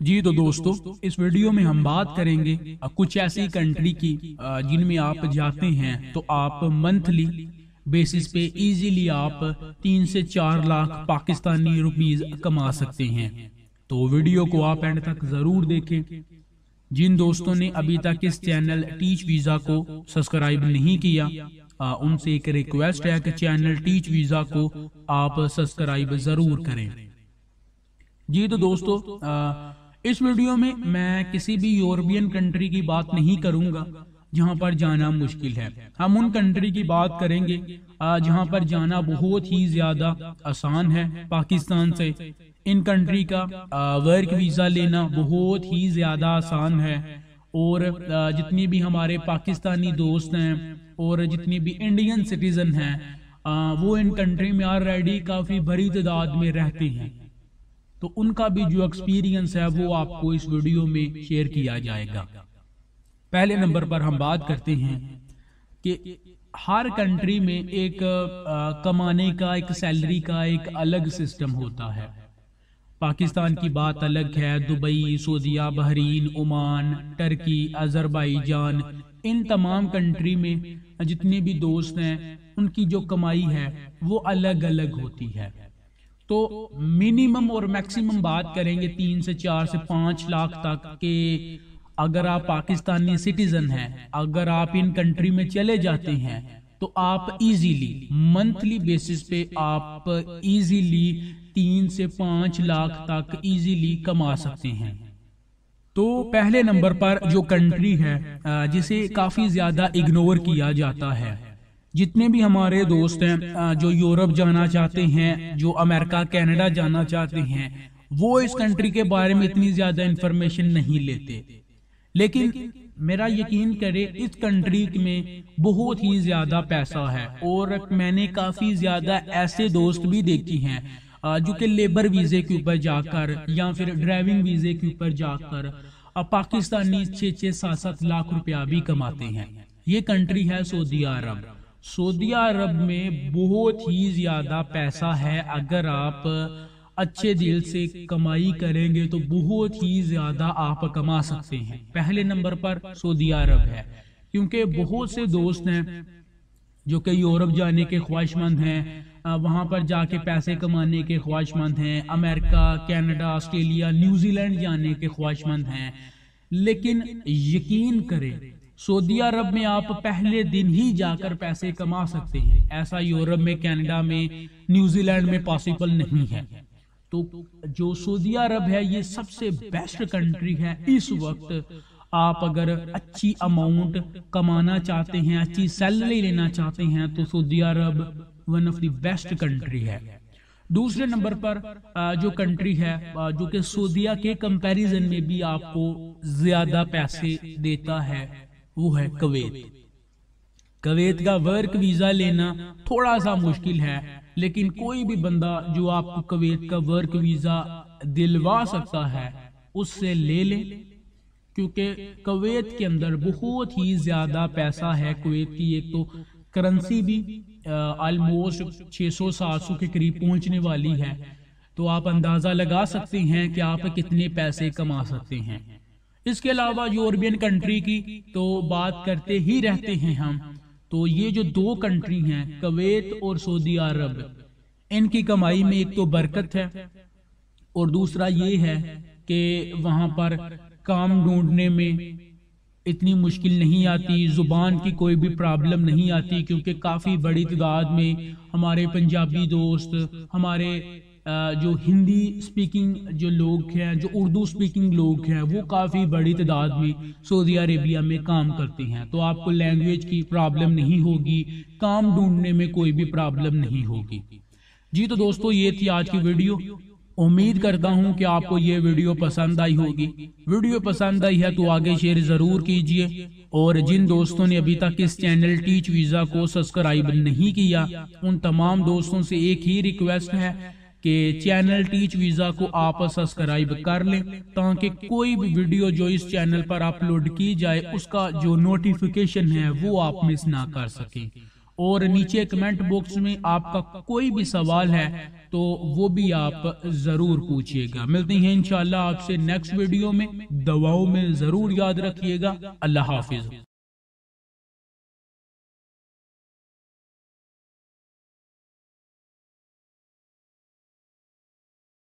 जी तो दोस्तों इस वीडियो में हम बात करेंगे कुछ ऐसी कंट्री की जिनमें आप जाते हैं। तो आप मंथली बेसिस पे इजीली आप तीन से चार लाख पाकिस्तानी रुपीज़ कमा सकते हैं। तो वीडियो को आप एंड तक ज़रूर देखें। जिन दोस्तों ने अभी तक इस चैनल टीच वीज़ा को सब्सक्राइब नहीं किया आ, उनसे एक रिक्वेस्ट है कि चैनल टीच वीज़ा को आप सब्सक्राइब ज़रूर करें जी तो दोस्तों आ, इस वीडियो में मैं किसी भी यूरोपियन कंट्री की बात नहीं करूँगा, जहाँ पर जाना मुश्किल है। हम उन कंट्री की बात करेंगे जहाँ पर जाना बहुत ही ज़्यादा आसान है, पाकिस्तान से। इन कंट्री का वर्क वीज़ा लेना बहुत ही ज़्यादा आसान है, और जितनी भी हमारे पाकिस्तानी दोस्त हैं, और जितनी भी इंडियन सिटीजन हैं वो इन कंट्री में ऑलरेडी काफ़ी बड़ी तादाद में रहते हैं। तो उनका भी जो एक्सपीरियंस है वो आपको इस वीडियो में शेयर किया जाएगा। पहले नंबर पर हम बात करते हैं कि हर कंट्री में एक कमाने का, एक सैलरी का एक अलग सिस्टम होता है। पाकिस्तान की बात अलग है, दुबई, सऊदिया, बहरीन, ओमान, टर्की अजरबैजान इन तमाम कंट्री में जितने भी दोस्त हैं, उनकी जो कमाई है, वो अलग अलग होती है। तो मिनिमम और मैक्सिमम बात करेंगे तीन से चार से पाँच लाख तक के। अगर आप पाकिस्तानी सिटीजन हैं, अगर आप इन कंट्री में चले जाते हैं तो आप इजीली मंथली बेसिस पे आप इजीली तीन से पाँच लाख तक इजीली कमा सकते हैं। तो पहले नंबर पर जो कंट्री है जिसे काफ़ी ज़्यादा इग्नोर किया जाता है जितने भी हमारे दोस्त हैं जो यूरोप जाना चाहते हैं, जो अमेरिका, कनाडा जाना चाहते हैं, वो इस कंट्री के बारे में इतनी ज़्यादा इंफॉर्मेशन नहीं लेते। लेकिन मेरा यकीन करे, इस कंट्री में बहुत ही ज़्यादा पैसा है और मैंने काफ़ी ज़्यादा ऐसे दोस्त भी देखी हैं जो कि लेबर वीजे के ऊपर जाकर या फिर ड्राइविंग वीजे के ऊपर जाकर पाकिस्तानी छह छह सात सात लाख रुपया भी कमाते हैं। ये कंट्री है सऊदी अरब। सऊदी अरब में बहुत ही ज़्यादा पैसा है। अगर आप अच्छे दिल से कमाई करेंगे तो बहुत ही ज़्यादा आप कमा सकते हैं। पहले नंबर पर सऊदी अरब है। क्योंकि बहुत से दोस्त हैं जो कि यूरोप जाने के ख्वाहिशमंद हैं। वहाँ पर जाके पैसे कमाने के ख्वाहिशमंद हैं। अमेरिका कनाडा ऑस्ट्रेलिया न्यूजीलैंड जाने के ख्वाहिशमंद हैं। लेकिन यकीन करें सऊदी अरब में आप पहले दिन ही जाकर पैसे कमा सकते हैं। ऐसा यूरोप में, कनाडा में, न्यूजीलैंड में पॉसिबल नहीं है। तो जो सऊदी अरब है, ये सबसे बेस्ट कंट्री है। इस वक्त आप अगर अच्छी अमाउंट कमाना चाहते हैं, अच्छी सैलरी लेना चाहते हैं तो Saudi Arab one of the best country है। दूसरे नंबर पर जो कंट्री है जो कि सऊदिया के कंपैरिजन में भी आपको ज़्यादा पैसे देता है। वो है कवेत। कवेत का वर्क वीज़ा लेना थोड़ा सा मुश्किल है, लेकिन कोई भी बंदा जो आपको कवेत का वर्क वीज़ा दिलवा सकता है, उससे ले ले, क्योंकि कवेत के अंदर बहुत ही ज़्यादा पैसा है। कुवैत की एक तो करेंसी भी ऑलमोस्ट 600-700 के करीब पहुँचने वाली है। तो आप अंदाज़ा लगा सकते हैं कि आप कितने पैसे कमा सकते हैं। इसके अलावा यूरोपियन कंट्री की तो बात करते ही रहते हैं हम। तो ये जो दो कंट्री हैं, कवेत और सऊदी अरब, इनकी कमाई में एक तो बरकत है और दूसरा ये है कि वहाँ पर काम ढूँढने में इतनी मुश्किल नहीं आती, ज़ुबान की कोई भी प्रॉब्लम नहीं आती, क्योंकि काफ़ी बड़ी तादाद में हमारे पंजाबी दोस्त, हमारे जो हिंदी स्पीकिंग जो लोग हैं, जो उर्दू स्पीकिंग लोग हैं, वो काफ़ी बड़ी तादाद में सऊदी अरेबिया में काम करते हैं। तो आपको लैंग्वेज की प्रॉब्लम नहीं होगी, काम ढूँढने में कोई भी प्रॉब्लम नहीं होगी। जी तो दोस्तों, ये थी आज की वीडियो उम्मीद करता हूँ कि आपको ये वीडियो पसंद आई होगी। वीडियो पसंद आई है तो आगे शेयर ज़रूर कीजिए। और जिन दोस्तों ने अभी तक इस चैनल टीच वीज़ा को सब्सक्राइब नहीं किया, उन तमाम दोस्तों से एक ही रिक्वेस्ट है कि चैनल टीच वीज़ा को आप सब्सक्राइब कर लें, ताकि कोई भी वीडियो जो इस चैनल पर अपलोड की जाए, उसका जो नोटिफिकेशन है, वो आप मिस ना कर सकें। और नीचे कमेंट बॉक्स में आपका कोई भी सवाल है तो वो भी आप ज़रूर पूछिएगा। मिलते हैं इंशाल्लाह आपसे नेक्स्ट वीडियो में। दवाओं में ज़रूर याद रखिएगा। अल्लाह हाफिज।